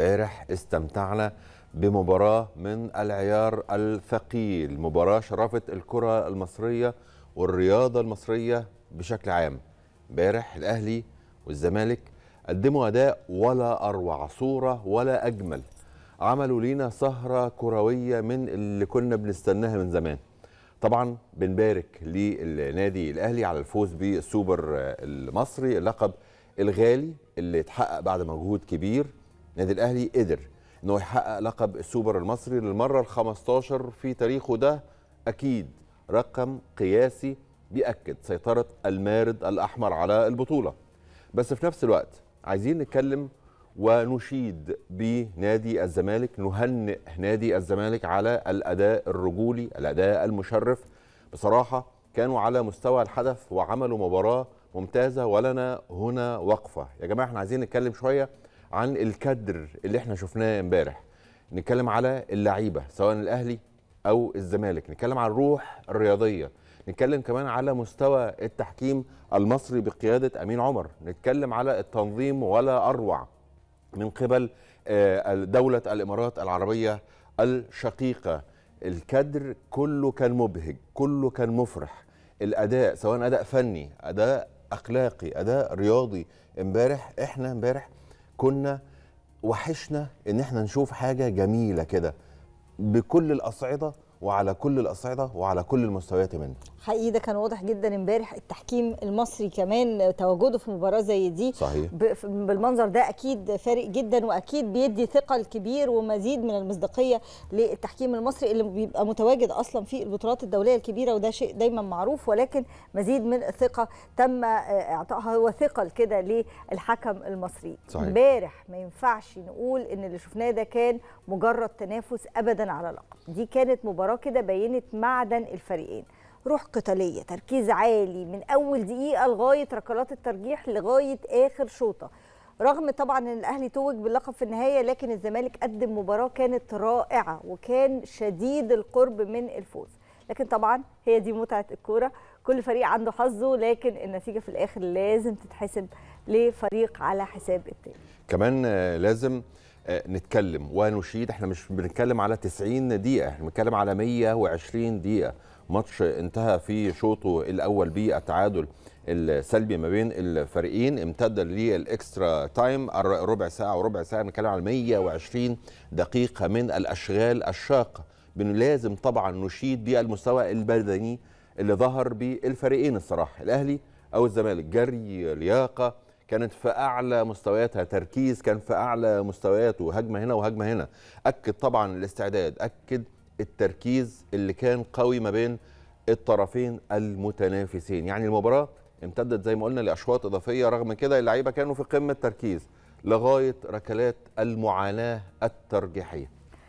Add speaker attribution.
Speaker 1: امبارح استمتعنا بمباراة من العيار الثقيل مباراة شرفت الكرة المصرية والرياضة المصرية بشكل عام. امبارح الأهلي والزمالك قدموا أداء ولا أروع صورة ولا أجمل. عملوا لينا سهرة كروية من اللي كنا بنستناها من زمان. طبعا بنبارك للنادي الأهلي على الفوز بالسوبر المصري اللقب الغالي اللي اتحقق بعد مجهود كبير. النادي الأهلي قدر إنه يحقق لقب السوبر المصري للمرة ال15 في تاريخه ده. أكيد رقم قياسي بيأكد سيطرة المارد الأحمر على البطولة. بس في نفس الوقت عايزين نتكلم ونشيد بنادي الزمالك نهنئ نادي الزمالك على الأداء الرجولي الأداء المشرف. بصراحة كانوا على مستوى الحدث وعملوا مباراة ممتازة ولنا هنا وقفة. يا جماعة إحنا عايزين نتكلم شوية عن الكادر اللي إحنا شفناه امبارح. نتكلم على اللعيبة سواء الأهلي أو الزمالك. نتكلم عن الروح الرياضية. نتكلم كمان على مستوى التحكيم المصري بقيادة أمين عمر. نتكلم على التنظيم ولا أروع من قبل دولة الإمارات العربية الشقيقة. الكادر كله كان مبهج كله كان مفرح. الأداء سواء أداء فني أداء أخلاقي أداء رياضي. امبارح إحنا امبارح كنا وحشنا إن إحنا نشوف حاجة جميلة كده بكل الأصعدة وعلى كل الأصعدة وعلى كل المستويات منه.
Speaker 2: حقيقي ده كان واضح جدا امبارح التحكيم المصري كمان تواجده في مباراة زي دي.
Speaker 1: صحيح.
Speaker 2: بالمنظر ده أكيد فارق جدا وأكيد بيدي ثقل كبير ومزيد من المصداقية للتحكيم المصري اللي بيبقى متواجد أصلا في البطولات الدولية الكبيرة وده شيء دايما معروف ولكن مزيد من الثقة تم إعطائها هو ثقل كده للحكم المصري. امبارح ما ينفعش نقول إن اللي شفناه ده كان مجرد تنافس ابدا على لقب دي كانت مباراة كده بينت معدن الفريقين. روح قتالية تركيز عالي من أول دقيقة لغاية ركلات الترجيح لغاية آخر شوطة. رغم طبعا إن الأهلي توج باللقب في النهاية لكن الزمالك قدم مباراة كانت رائعة وكان شديد القرب من الفوز. لكن طبعا هي دي متعة الكورة. كل فريق عنده حظه لكن النتيجة في الآخر لازم تتحسب لفريق على حساب التاني.
Speaker 1: كمان لازم نتكلم ونشيد. إحنا مش بنتكلم على 90 دقيقة إحنا بنتكلم على 120 دقيقة. ماتش انتهى في شوطه الأول بالتعادل السلبي ما بين الفريقين. امتد للإكسترا تايم ربع ساعة وربع ساعة بنتكلم على 120 دقيقة من الأشغال الشاقه لازم طبعا نشيد بالمستوى البدني اللي ظهر بالفريقين الصراحة الأهلي أو الزمالك. جري لياقة كانت في أعلى مستوياتها تركيز كان في أعلى مستوياته هجمة هنا وهجمة هنا. أكد طبعا الاستعداد أكد التركيز اللي كان قوي ما بين الطرفين المتنافسين. يعني المباراة امتدت زي ما قلنا لأشواط إضافية رغم كده اللعيبة كانوا في قمة تركيز لغاية ركلات المعاناة الترجيحية.